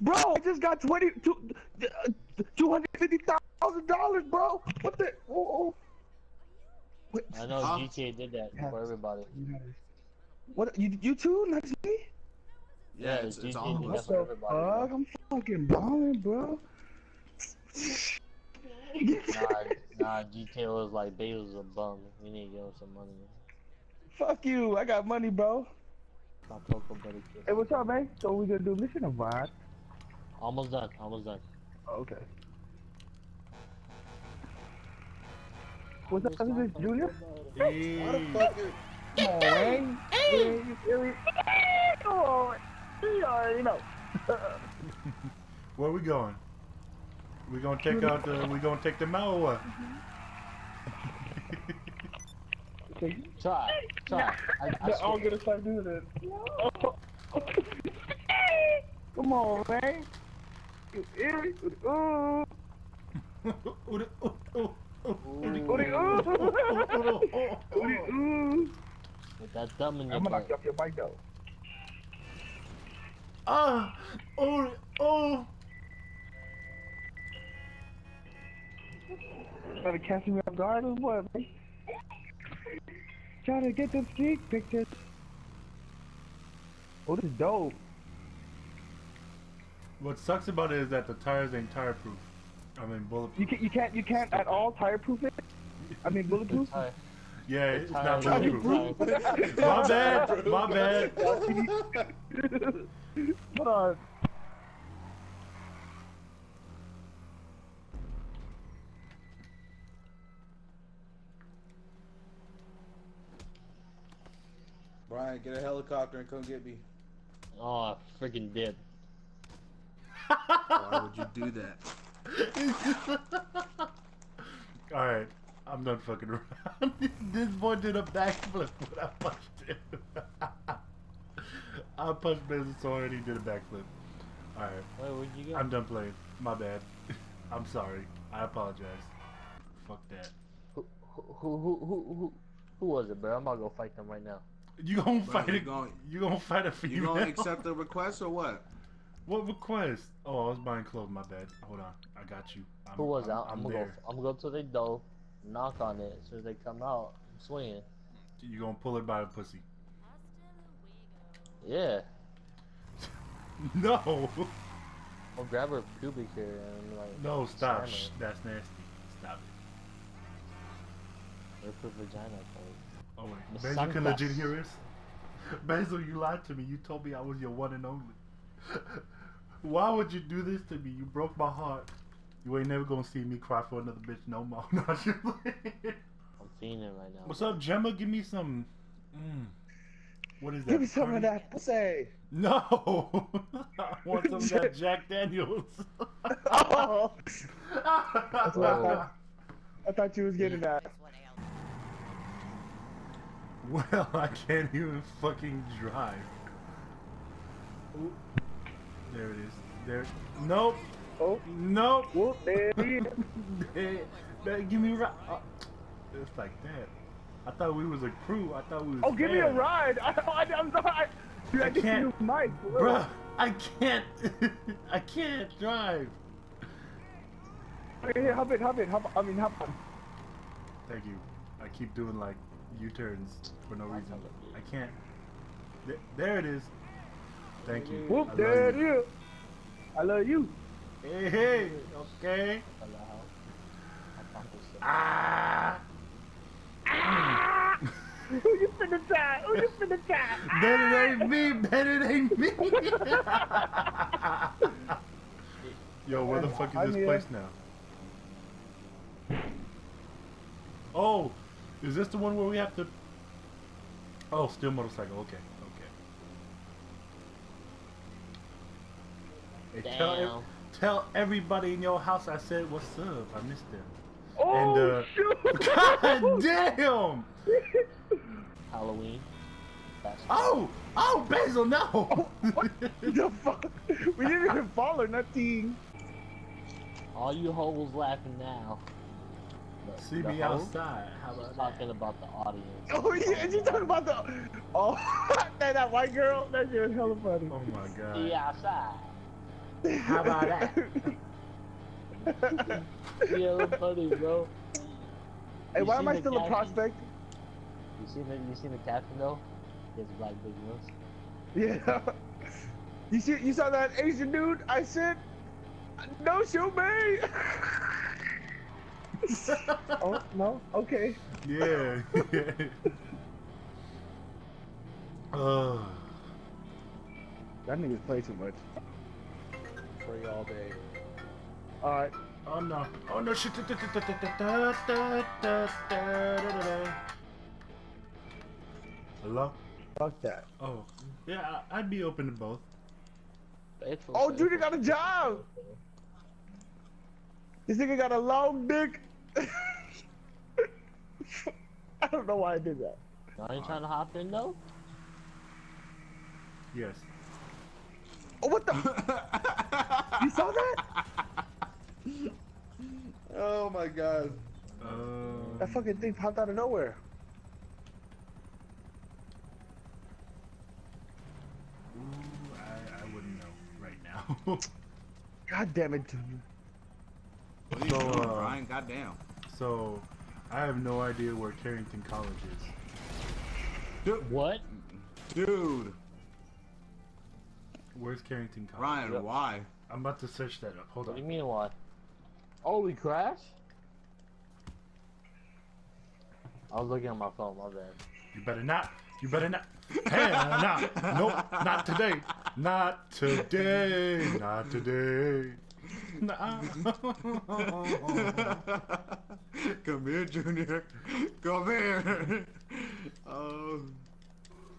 bro, I just got twenty two, two hundred fifty thousand dollars, bro. What the? Oh, oh. Wait, I know Huh? GTA did that Yeah. for everybody. What? You, you too? Not just me? Yeah, it's, it's GTA all of us. for The everybody. fuck? I'm fucking balling, bro. Nah, nah, GTA was like, Bay was a bum. We need to give him some money. Fuck you. I got money, bro. Stop talking about. Hey, what's up, man? So we gonna do mission or what? Almost done, almost done. Okay. What's up, is this Junior? Hey. Motherfucker. Come on, man. Hey, you feel me? Come on. You already know. Where we going? We gonna take out the. We gonna take them out or what? Okay. Try, try. I, I They're all swear. gonna start doing it. Come on, man. With that thumb in your I'm gonna knock butt. you off your mic though. Ah, oh, oh. Trying to catch me off guard or what, man? Trying to get them sneak pictures. Oh, this is dope. What sucks about it is that the tires ain't tire proof. I mean bulletproof. You can't, you can't, you can't at all tire proof it. I mean bulletproof. Yeah, it's not Tires bulletproof. My bad, my bad. Hold on. Brian, get a helicopter and come get me. Oh, I freaking did. Why would you do that? All right, I'm done fucking around. this boy did a backflip when I punched him. I punched Bezos so hard he did a backflip. All right, where'd you go? I'm done playing. My bad. I'm sorry. I apologize. Fuck that. Who, who, who, who, who, who was it, bro? I'm about to go fight them right now. You gonna Bro, fight you it? going- You gonna fight a female? You gonna accept the request or what? What request? Oh, I was buying clothes. My bad. Hold on. I got you. I'm, Who was I'm, that? I'm I'm, gonna go. there. I'm gonna go to the door, knock on it. As soon as they come out, I'm swinging. You gonna pull it by the pussy? Yeah. No. I'll grab her pubic hair and like. No, stop. Shh, that's nasty. Stop it. Rip her vagina. Cause Oh wait, Basil can legit hear us. Basil, you lied to me. You told me I was your one and only. Why would you do this to me? You broke my heart. You ain't never gonna see me cry for another bitch no more. No, she- I'm seeing it right now. What's up, Gemma? Give me some. Mm, what is that? Give me some of Cardi- that pussy. No, I want some of that Jack Daniels. Oh, that's what I thought. I thought you was getting that. well, I can't even fucking drive. Ooh. There it is. There. Nope. Oh, Nope. whoop, there it is. Hey, give me a ride. Uh, it's like that. I thought we was a crew. I thought we was. Oh, give me a ride. I, I, I'm sorry. Dude, I, I can't- you might. for real. Bruh, I can't. I can't drive. Okay, here, hop in, hop in, hop. I mean, hop on. Thank you. I keep doing like U-turns for no reason. I can't. Th- there it is. Thank you. I Whoop, love there it you. is. I love you. Hey, hey, okay. Ah. I fuck this shit. Ah. Who you finna try? Who you finna? Bet it ain't me. Bet it ain't me. Yo, where the fuck I'm is this here. place now? Oh, is this the one where we have to? Oh, steel motorcycle. Okay, okay. Hey, tell, Damn. tell everybody in your house I said what's up. I missed them. Oh, And, uh, shoot. God damn! Halloween. That's Oh, oh, Basil, no! the fuck? We didn't even fall or nothing. All you hoes laughing now. The- See the me hoe outside. How is about talking that? about the audience. Oh yeah, and you talking about the oh that, that white girl? That shit was hella funny. Oh my god. See outside. How about that? Yeah, that's funny, bro. Hey, You why am I the still a prospect? You seen the you seen the caption though? His black big nose. Yeah. You see, you saw that Asian dude I sent? No shoot me. oh no. Okay. yeah. uh, That nigga's play too much. Free all day. All right. oh no. Oh no. Shit. Hello? Fuck that. Oh. Yeah, I- I'd be open to both. Faithful, Oh, dude, he faithful. got a job. This nigga got a long dick. I don't know why I did that. Are you trying to hop in though? Yes. Oh, what the? You saw that? oh my god. Uh, That fucking thing popped out of nowhere. ooh, I, I wouldn't know right now. God damn it, dude. What are you So, doing, uh, Brian? Goddamn. so, I have no idea where Carrington College is. Dude. What? Dude. Where's Carrington College? Ryan, Yep. why? I'm about to search that up. Hold on. What do you mean why? Oh, we crashed? I was looking at my phone, my bad. You better not. You better not. Hey, no. Nope. Not today. Not today. Not today. Nah. Come here, Junior. Come here. Oh.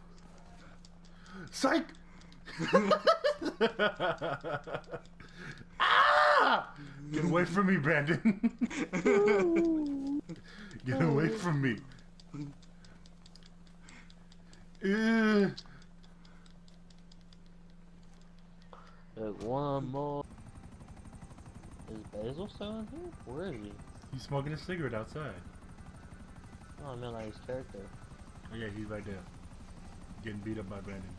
Psych. Ah! Get away from me, Brandon. Get away from me. Ugh. There's one more. Is Basil still in here? Where is he? He's smoking a cigarette outside. Oh, I mean like his character. Oh yeah, he's right there. Getting beat up by Brandon.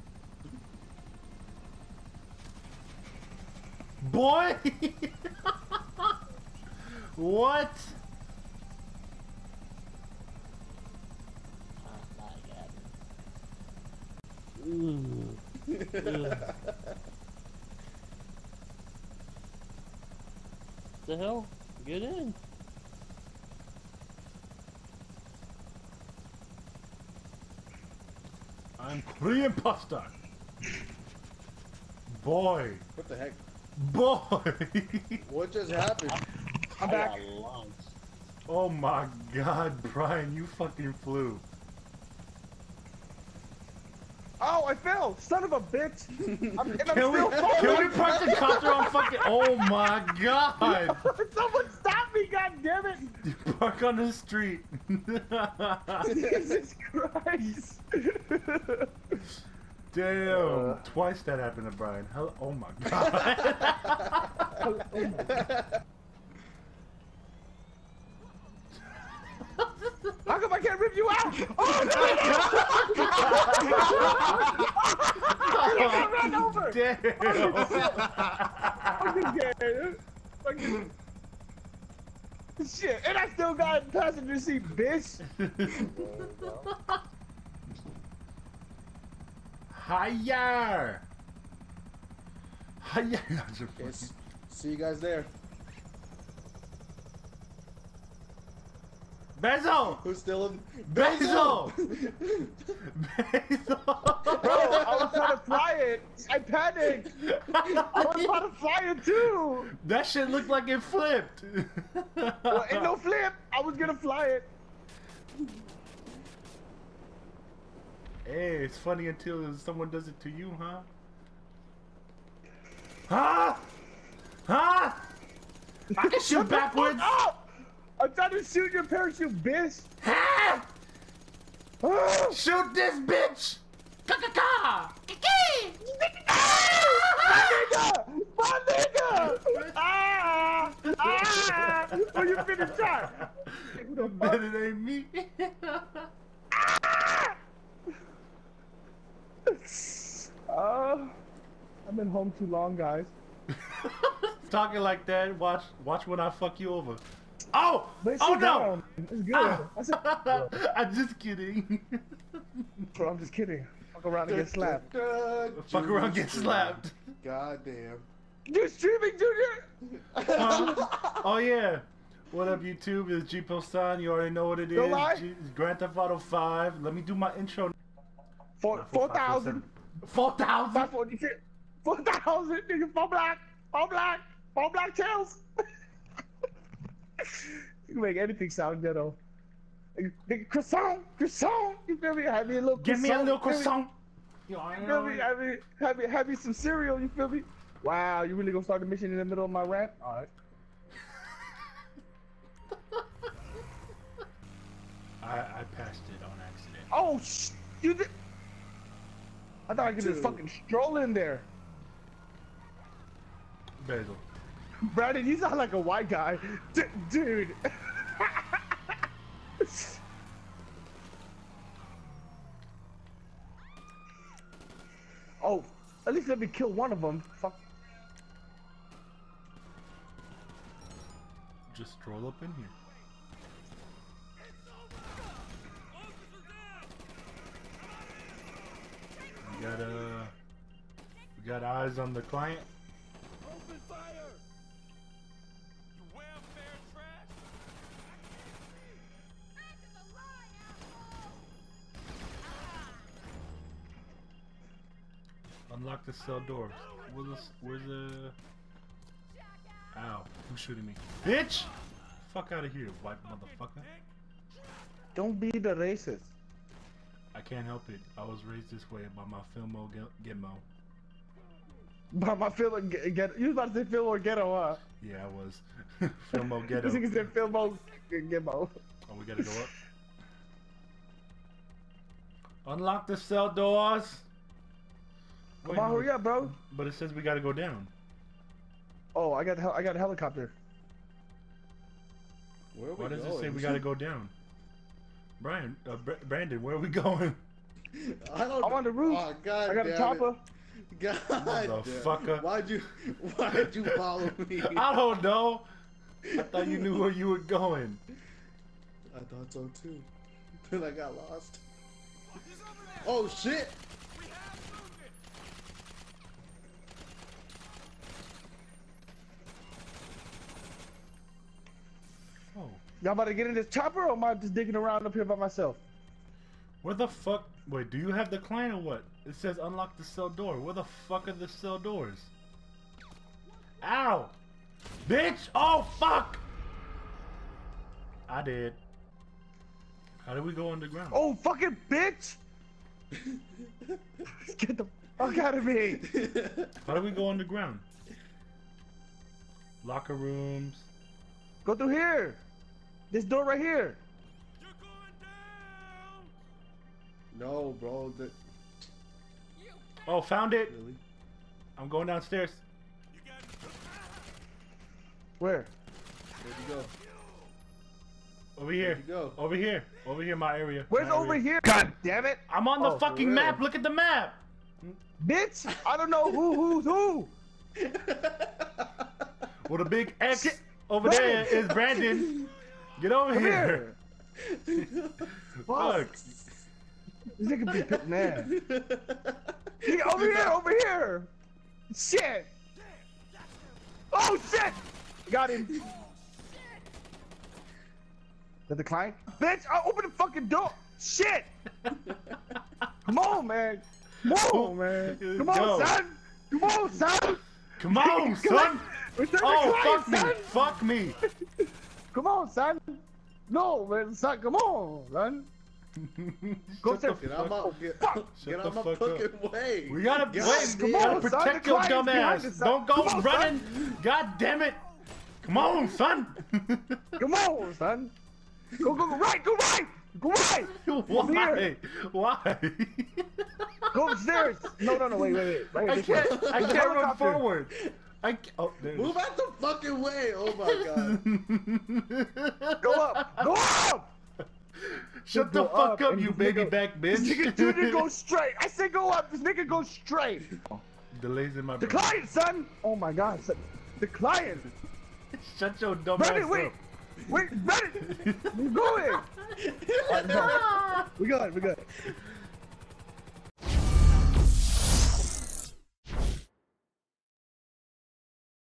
Boy! what? Not Gavin. Ooh. the hell? Get in. I'm the imposter. Boy. What the heck? Boy. What just happened? I'm I back. oh my god, Brian, you fucking flew. Oh, I fell. Son of a bitch. I'm, and I'm Can we, still falling. can we park the copter on fucking. Oh my god. Someone stop me, god damn it. You park on the street. Jesus Christ. Damn. Uh. Twice that happened to Brian. Hell, oh my god. How come I can't rip you out? Oh, no, no, no. I ran over. Damn. Fucking gay. Fucking... Shit, and I still got passenger seat, bitch. Higher. Higher. Yes. See you guys there. Basil. Who's still in? Basil. Bro, I was trying to fly it. I panicked. I was about to fly it too. that shit looked like it flipped. Well, ain't no flip. I was gonna fly it. Hey, it's funny until someone does it to you, huh? Huh? Huh? I can shoot Shut the fuck backwards. up! I'm trying to shoot your parachute, bitch. Huh? Ah! Shoot this bitch! Ka-ka-ka! Kiki! My nigga! My nigga! Ah! Ah! Oh, you finished shot. Who the But fuck? it ain't me. Uh, I've been home too long, guys. Talking like that, watch watch when I fuck you over. Oh! But Oh no! down. It's good. Ah. I said, I'm just kidding. bro, I'm just kidding. Fuck around and get slapped. Fuck around, and get slapped. God damn. You streaming, Junior? Huh? oh yeah. What up, YouTube? It's G San. You already know what it is. Don't lie. G- Grand Theft Auto 5. Let me do my intro. Four, Not four five, thousand. Four thousand. Five forty six. Four thousand. Nigga, four black. Four black. Four black tails. you can make anything sound ghetto. Nigga, nigga, croissant. Croissant. You feel me? Have me a little Give me a little you feel croissant. Yo, I You feel me? know. Have me, have me, have me some cereal. You feel me? Wow, you really gonna start the mission in the middle of my rant? All right. I, I passed it on accident. Oh, sh- you did. I thought I could just fucking stroll in there. Basil. Brandon, you sound like a white guy. D- dude. oh, at least let me kill one of them. Fuck. Just stroll up in here. We got uh, we got eyes on the client. Open fire! You welfare trash! Unlock the cell doors. Where's the, where's the? Ow! Who's shooting me? Bitch! Fuck out of here, white motherfucker. Don't be the racist. I can't help it. I was raised this way by my Filmo Ge- Gitmo. But my feel get, get you was about to say Phil or ghetto, huh? Yeah, I was. Filmo This Ghetto. nigga said Phil Mo Ghetto. Oh, we gotta go up. Unlock the cell doors. Come Wait, on, no, hurry up, bro. But it says we gotta go down. Oh, I got hel- I got a helicopter. Where are we Why does it say we gotta go down? Brian, uh, Br- Brandon, where are we going? I don't I'm on the roof. Oh, God I got a damn chopper. It. God damn. Motherfucker. Why'd you why'd you follow me? I don't know. I thought you knew where you were going. I thought so too. Then I got lost. Oh shit! Oh, Y'all about to get in this chopper or am I just digging around up here by myself? where the fuck? Wait, do you have the client or what? It says unlock the cell door. Where the fuck are the cell doors? Ow! Bitch! Oh fuck! I did. How do we go underground? Oh, fucking bitch! Get the fuck out of me! How do we go underground? Locker rooms. Go through here! This door right here! You're going down! no, bro. That Oh, found it. really? I'm going downstairs. You got Where? Where'd you go? Over here. Go? Over here. Over here, my area. Where's My over area. here? God damn it! I'm on the Oh, fucking map. Look at the map. Bitch! I don't know who who's who! Well, the big X over there is Brandon. Get over Come here. here! Fuck. This nigga be pissed mad. Nigga, over here, over here! Shit! Oh shit! Got him. That the client? Bitch, I open the fucking door! Shit! Come on, man! Come on, man! Come on, Yo. son! Come on, son! Come on, son. Return the Oh, client, fuck me. Fuck me. Come on, son! No, man, son, come on, son! Go Shut the Get fuck out my up. get, Fuck. get Shut out the my fuck up. fucking way. We gotta God wait. damn. We gotta on, protect the your client's dumb ass. Don't go Come on, son. running. God damn it. Come on, son. Come on, son! Go, go, go right, go right! Go right! Over Why? Why? Go upstairs! No, no, no, wait, wait, wait. Right I can't. way. I There's a can't run helicopter. forward. I ca- oh, there Move out the fucking way! Oh my god. Go up! Go up! Shut Go the fuck up up, you this baby nigga- back bitch! This bitch. nigga, dude, go straight. I said go up. This nigga go straight. Delays in my The brain. client, son! Oh my god, son. The client! Shut your dumb Ready, ass wait! up. Wait, ready! We're going! Alright, no. We good, we good.